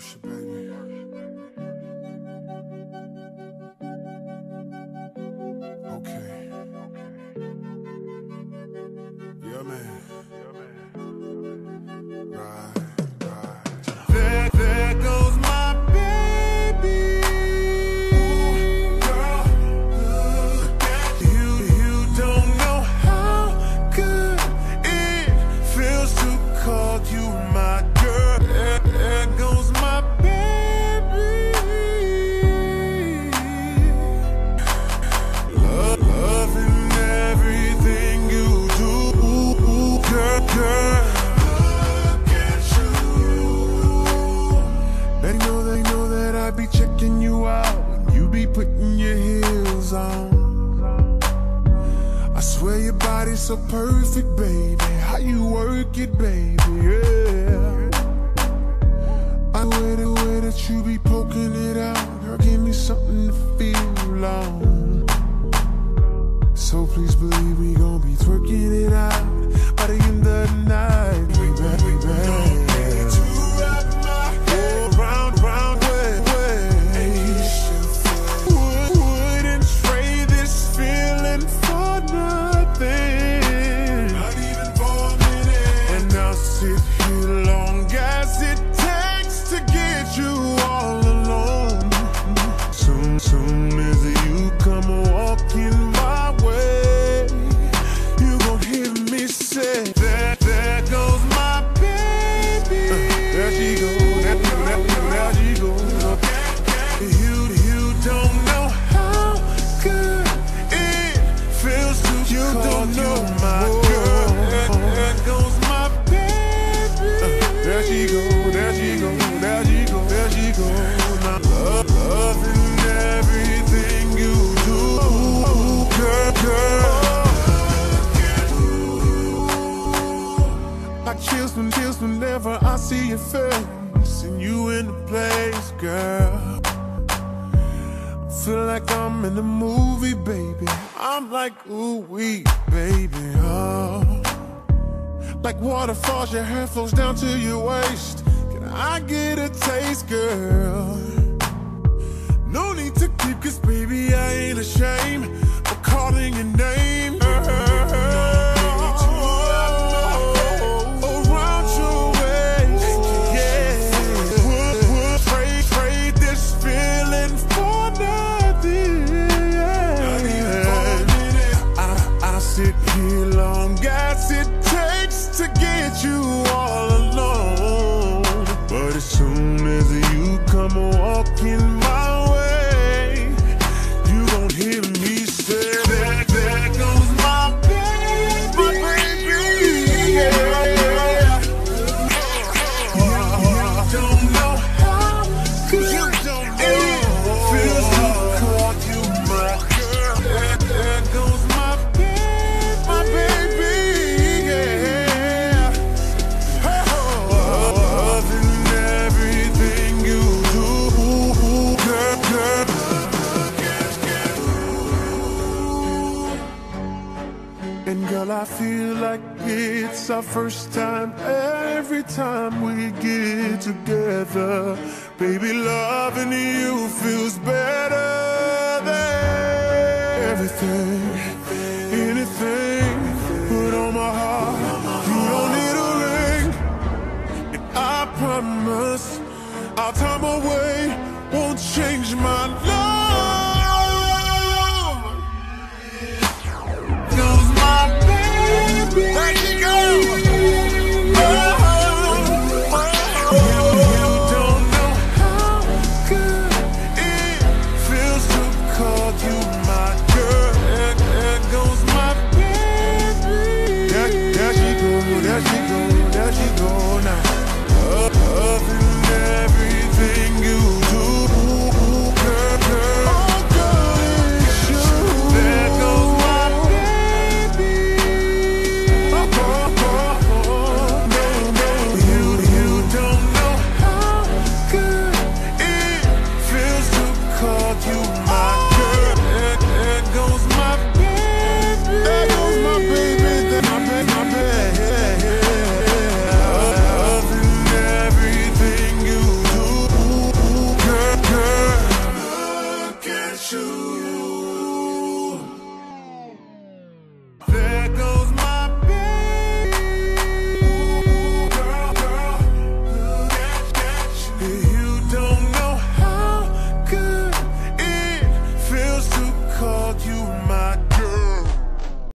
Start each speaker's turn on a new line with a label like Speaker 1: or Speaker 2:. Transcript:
Speaker 1: Usher, baby. Body's so perfect, baby. How you work it, baby, yeah. I way the way that you be poking it out, girl, give me something to feel on. So please believe we gon' be twerking it out you don't know my girl. There, there goes my baby. Uh, there she go, there she go, there she go, there she go. Now love, loving everything you do, girl, girl. I chills when chills whenever I see your face and you in the place, girl. Feel like I'm in a movie, baby. I'm like, ooh, wee, baby, oh. Like waterfalls, your hair flows down to your waist. Can I get a taste, girl? No need to keep, And girl, I feel like it's our first time every time we get together. Baby, loving you feels better than everything, anything. Put on my heart, you don't need a ring. And I promise our time away won't change my love. Go, there she